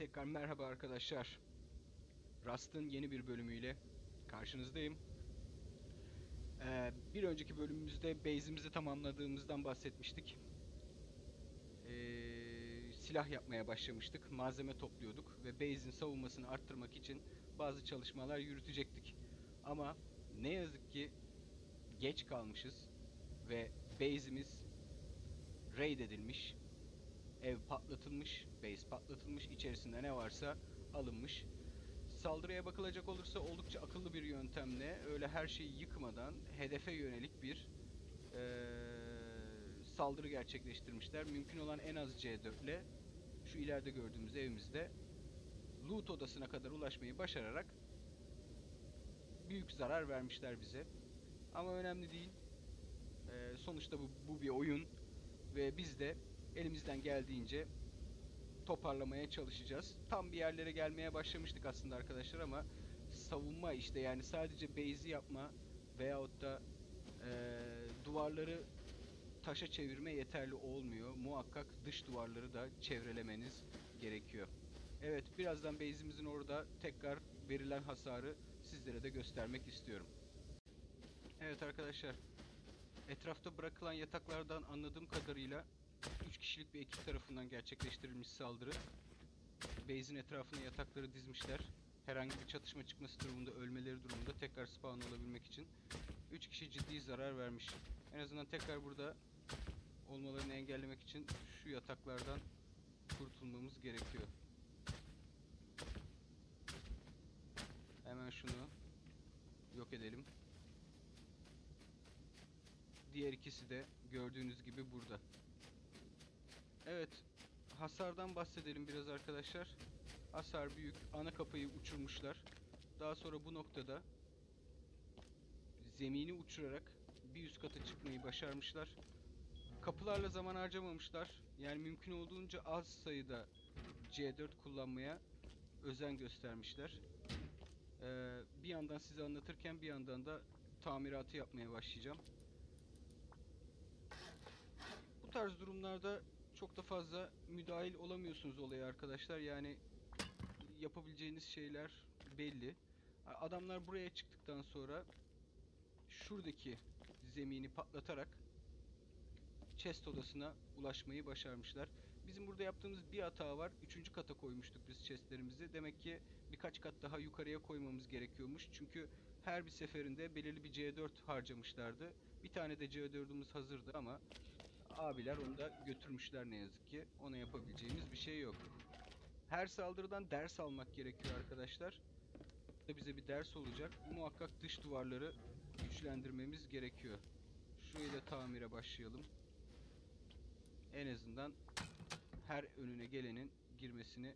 Tekrar merhaba arkadaşlar. Rust'ın yeni bir bölümüyle karşınızdayım. Ee, bir önceki bölümümüzde base'imizi tamamladığımızdan bahsetmiştik. Ee, silah yapmaya başlamıştık. Malzeme topluyorduk ve base'in savunmasını arttırmak için bazı çalışmalar yürütecektik. Ama ne yazık ki geç kalmışız ve base'imiz raid edilmiş ev patlatılmış, base patlatılmış, içerisinde ne varsa alınmış. Saldırıya bakılacak olursa oldukça akıllı bir yöntemle öyle her şeyi yıkmadan hedefe yönelik bir eee, saldırı gerçekleştirmişler. Mümkün olan en az C4 ile şu ileride gördüğümüz evimizde loot odasına kadar ulaşmayı başararak büyük zarar vermişler bize. Ama önemli değil. Eee, sonuçta bu, bu bir oyun ve biz de elimizden geldiğince toparlamaya çalışacağız. Tam bir yerlere gelmeye başlamıştık aslında arkadaşlar ama savunma işte yani sadece base'i yapma veyahut da eee, duvarları taşa çevirme yeterli olmuyor. Muhakkak dış duvarları da çevrelemeniz gerekiyor. Evet birazdan base'imizin orada tekrar verilen hasarı sizlere de göstermek istiyorum. Evet arkadaşlar etrafta bırakılan yataklardan anladığım kadarıyla 3 kişilik bir ekip tarafından gerçekleştirilmiş saldırı. Base'in etrafına yatakları dizmişler. Herhangi bir çatışma çıkması durumunda, ölmeleri durumunda tekrar spawn olabilmek için 3 kişi ciddi zarar vermiş. En azından tekrar burada olmalarını engellemek için şu yataklardan kurtulmamız gerekiyor. Hemen şunu yok edelim. Diğer ikisi de gördüğünüz gibi burada. Evet, hasardan bahsedelim biraz arkadaşlar. Hasar büyük. Ana kapıyı uçurmuşlar. Daha sonra bu noktada zemini uçurarak bir üst kata çıkmayı başarmışlar. Kapılarla zaman harcamamışlar. Yani mümkün olduğunca az sayıda C4 kullanmaya özen göstermişler. Ee, bir yandan size anlatırken bir yandan da tamiratı yapmaya başlayacağım. Bu tarz durumlarda çok da fazla müdahil olamıyorsunuz olaya arkadaşlar. Yani yapabileceğiniz şeyler belli. Adamlar buraya çıktıktan sonra şuradaki zemini patlatarak chest odasına ulaşmayı başarmışlar. Bizim burada yaptığımız bir hata var. Üçüncü kata koymuştuk biz chestlerimizi. Demek ki birkaç kat daha yukarıya koymamız gerekiyormuş. Çünkü her bir seferinde belirli bir C4 harcamışlardı. Bir tane de C4'ümüz hazırdı ama abiler onu da götürmüşler ne yazık ki. Ona yapabileceğimiz bir şey yok. Her saldırıdan ders almak gerekiyor arkadaşlar. Bu bize bir ders olacak. Muhakkak dış duvarları güçlendirmemiz gerekiyor. Şurayı da tamire başlayalım. En azından her önüne gelenin girmesini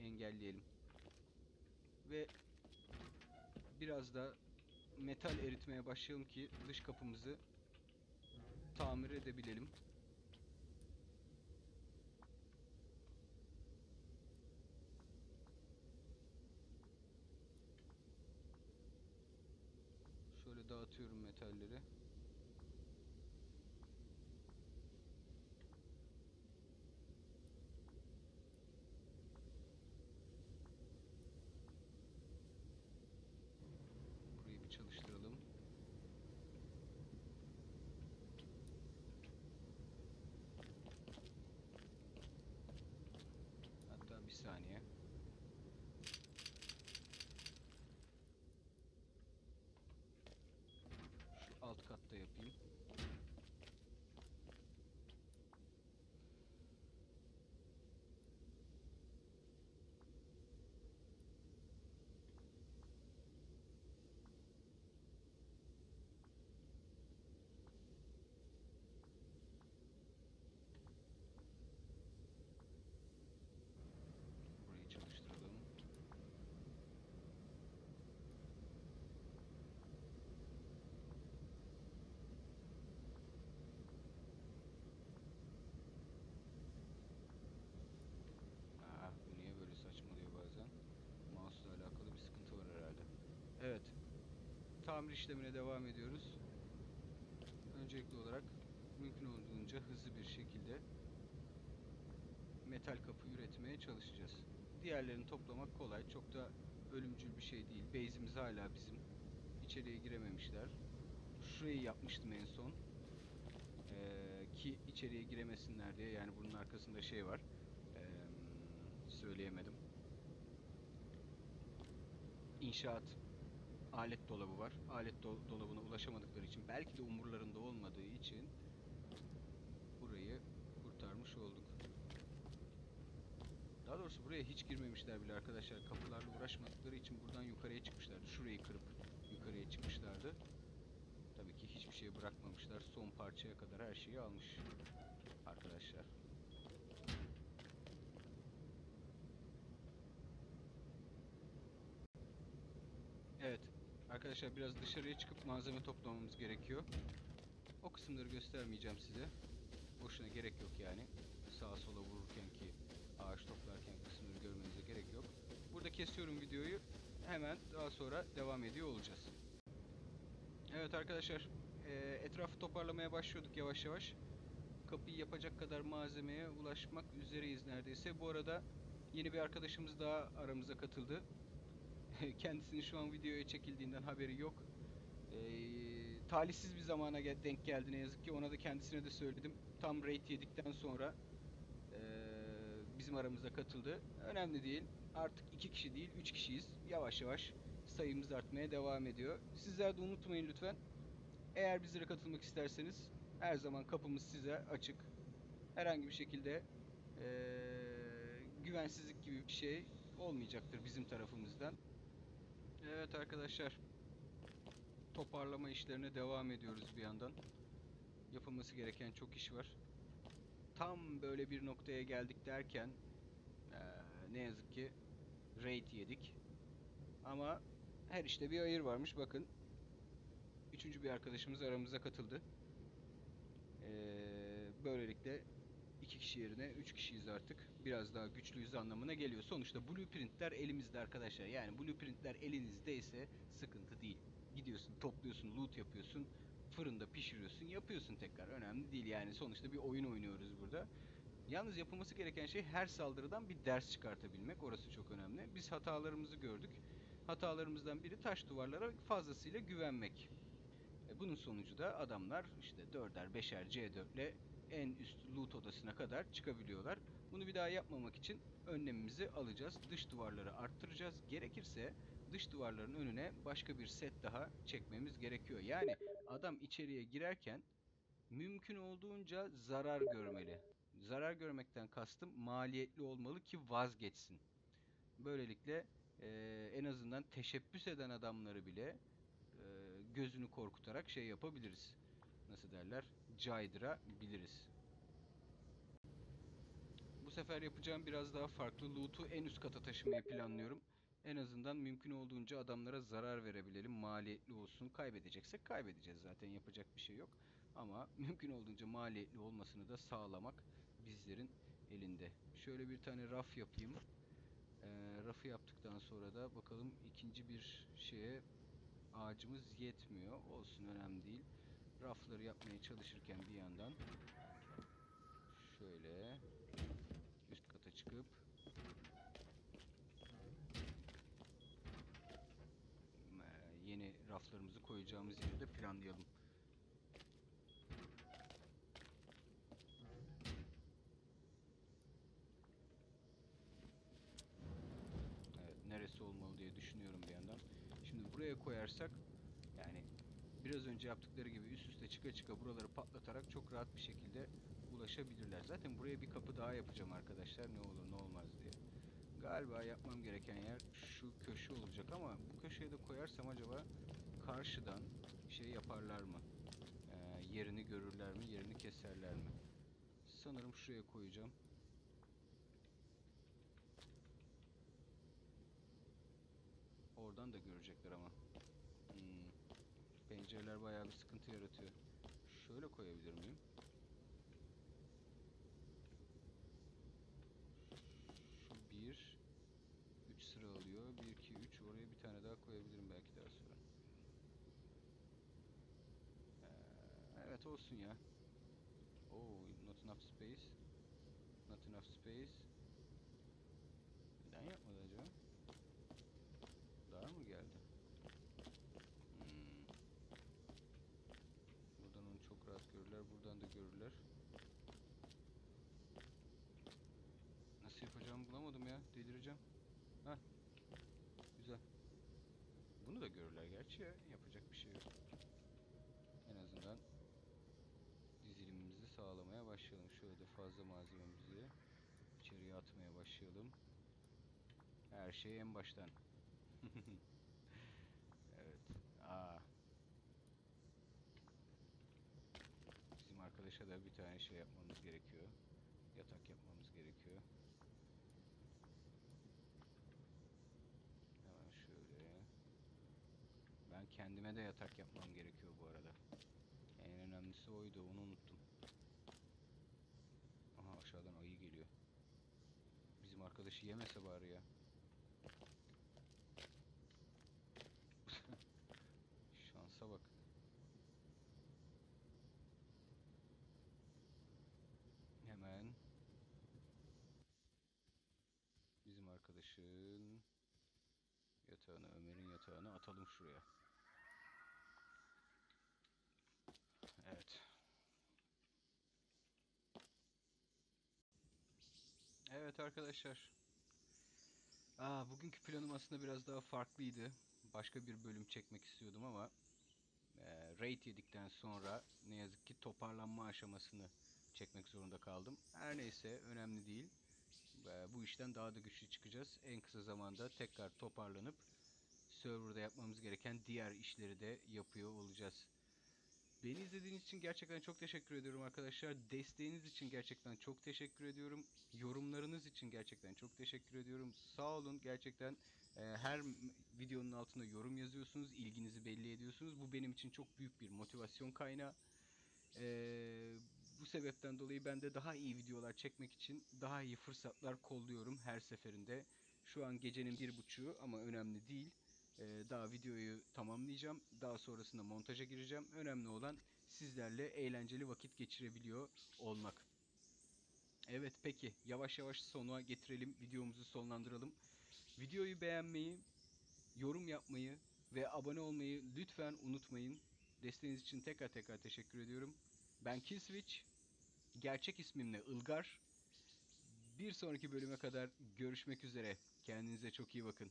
engelleyelim. Ve biraz da metal eritmeye başlayalım ki dış kapımızı tamir edebilelim. Şöyle dağıtıyorum metalleri. appeal. Tamir işlemine devam ediyoruz. Öncelikli olarak mümkün olduğunca hızlı bir şekilde metal kapı üretmeye çalışacağız. diğerlerini toplamak kolay. Çok da ölümcül bir şey değil. Base'imiz hala bizim. İçeriye girememişler. Şurayı yapmıştım en son. Ee, ki içeriye giremesinler diye. Yani bunun arkasında şey var. Ee, söyleyemedim. İnşaat alet dolabı var. Alet do- dolabına ulaşamadıkları için belki de umurlarında olmadığı için burayı kurtarmış olduk. Daha doğrusu buraya hiç girmemişler bile arkadaşlar. Kapılarla uğraşmadıkları için buradan yukarıya çıkmışlardı. Şurayı kırıp yukarıya çıkmışlardı. Tabii ki hiçbir şey bırakmamışlar. Son parçaya kadar her şeyi almış arkadaşlar. Evet. Arkadaşlar biraz dışarıya çıkıp malzeme toplamamız gerekiyor. O kısımları göstermeyeceğim size. Boşuna gerek yok yani. Sağa sola vururken ki ağaç toplarken kısımları görmenize gerek yok. Burada kesiyorum videoyu. Hemen daha sonra devam ediyor olacağız. Evet arkadaşlar. eee, etrafı toparlamaya başlıyorduk yavaş yavaş. Kapıyı yapacak kadar malzemeye ulaşmak üzereyiz neredeyse. Bu arada yeni bir arkadaşımız daha aramıza katıldı. Kendisinin şu an videoya çekildiğinden haberi yok. Ee, talihsiz bir zamana gel- denk geldi ne yazık ki. Ona da kendisine de söyledim. Tam raid yedikten sonra ee, bizim aramıza katıldı. Önemli değil. Artık iki kişi değil, üç kişiyiz. Yavaş yavaş sayımız artmaya devam ediyor. Sizler de unutmayın lütfen. Eğer bizlere katılmak isterseniz her zaman kapımız size açık. Herhangi bir şekilde ee, güvensizlik gibi bir şey olmayacaktır bizim tarafımızdan. Evet arkadaşlar. Toparlama işlerine devam ediyoruz bir yandan. Yapılması gereken çok iş var. Tam böyle bir noktaya geldik derken eee, ne yazık ki raid yedik. Ama her işte bir hayır varmış bakın. Üçüncü bir arkadaşımız aramıza katıldı. Eee, böylelikle iki kişi yerine üç kişiyiz artık. Biraz daha güçlüyüz anlamına geliyor. Sonuçta blueprintler elimizde arkadaşlar. Yani blueprintler elinizdeyse sıkıntı değil. Gidiyorsun, topluyorsun, loot yapıyorsun, fırında pişiriyorsun, yapıyorsun tekrar. Önemli değil yani. Sonuçta bir oyun oynuyoruz burada. Yalnız yapılması gereken şey her saldırıdan bir ders çıkartabilmek. Orası çok önemli. Biz hatalarımızı gördük. Hatalarımızdan biri taş duvarlara fazlasıyla güvenmek. E, bunun sonucu da adamlar işte 4'er 5'er C4 ile en üst loot odasına kadar çıkabiliyorlar. Bunu bir daha yapmamak için önlemimizi alacağız. Dış duvarları arttıracağız. Gerekirse dış duvarların önüne başka bir set daha çekmemiz gerekiyor. Yani adam içeriye girerken mümkün olduğunca zarar görmeli. Zarar görmekten kastım maliyetli olmalı ki vazgeçsin. Böylelikle eee, en azından teşebbüs eden adamları bile eee, gözünü korkutarak şey yapabiliriz. Nasıl derler? Caydırabiliriz. Bu sefer yapacağım biraz daha farklı. Loot'u en üst kata taşımayı planlıyorum. En azından mümkün olduğunca adamlara zarar verebilelim. Maliyetli olsun. Kaybedeceksek kaybedeceğiz zaten. Yapacak bir şey yok. Ama mümkün olduğunca maliyetli olmasını da sağlamak bizlerin elinde. Şöyle bir tane raf yapayım. Ee, rafı yaptıktan sonra da bakalım ikinci bir şeye ağacımız yetmiyor. Olsun önemli değil. Rafları yapmaya çalışırken bir yandan şöyle üst kata çıkıp eee, yeni raflarımızı koyacağımız yeri de planlayalım. Evet, neresi olmalı diye düşünüyorum bir yandan. Şimdi buraya koyarsak yani biraz önce yaptıkları gibi üst üste çıka çıka buraları patlatarak çok rahat bir şekilde ulaşabilirler. Zaten buraya bir kapı daha yapacağım arkadaşlar ne olur ne olmaz diye. Galiba yapmam gereken yer şu köşe olacak ama bu köşeye de koyarsam acaba karşıdan şey yaparlar mı? Ee, yerini görürler mi? Yerini keserler mi? Sanırım şuraya koyacağım. Oradan da görecekler ama. Hmm. Pencereler bayağı bir sıkıntı yaratıyor. Şöyle koyabilir miyim? Şu bir. Üç sıra alıyor. Bir, iki, üç. Oraya bir tane daha koyabilirim belki daha sonra. Ee, evet olsun ya. Oh, not enough space. Not enough space. Neden yapmadı acaba? Daha mı geldi? Hmm. Buradan onu çok rahat görürler. Buradan da görürler. Nasıl yapacağımı bulamadım ya. Delireceğim. Hah. Güzel. Bunu da görürler gerçi ya. Yapacak bir şey yok. En azından dizilimimizi sağlamaya başlayalım. Şöyle fazla malzememizi içeriye atmaya başlayalım. Her şey en baştan. evet. Aa. Bizim arkadaşa da bir tane şey yapmamız gerekiyor. Yatak yapmamız gerekiyor. Hemen şöyle. Ben kendime de yatak yapmam gerekiyor bu arada. En önemlisi oydu, onu unuttum. Aha aşağıdan ayı geliyor. Bizim arkadaşı yemese bari ya. Arkadaşın yatağını, Ömer'in yatağını atalım şuraya. Evet. Evet arkadaşlar. Aa, bugünkü planım aslında biraz daha farklıydı. Başka bir bölüm çekmek istiyordum ama e, raid yedikten sonra ne yazık ki toparlanma aşamasını çekmek zorunda kaldım. Her neyse önemli değil. Bu işten daha da güçlü çıkacağız. En kısa zamanda tekrar toparlanıp serverda yapmamız gereken diğer işleri de yapıyor olacağız. Beni izlediğiniz için gerçekten çok teşekkür ediyorum arkadaşlar. Desteğiniz için gerçekten çok teşekkür ediyorum. Yorumlarınız için gerçekten çok teşekkür ediyorum. Sağ olun gerçekten e, her videonun altına yorum yazıyorsunuz, ilginizi belli ediyorsunuz. Bu benim için çok büyük bir motivasyon kaynağı. E, bu sebepten dolayı ben de daha iyi videolar çekmek için daha iyi fırsatlar kolluyorum her seferinde. Şu an gecenin bir buçuğu ama önemli değil. Ee, daha videoyu tamamlayacağım. Daha sonrasında montaja gireceğim. Önemli olan sizlerle eğlenceli vakit geçirebiliyor olmak. Evet peki yavaş yavaş sona getirelim. Videomuzu sonlandıralım. Videoyu beğenmeyi, yorum yapmayı ve abone olmayı lütfen unutmayın. Desteğiniz için tekrar tekrar teşekkür ediyorum. Ben Killswitch. Gerçek ismimle Ilgar. Bir sonraki bölüme kadar görüşmek üzere. Kendinize çok iyi bakın.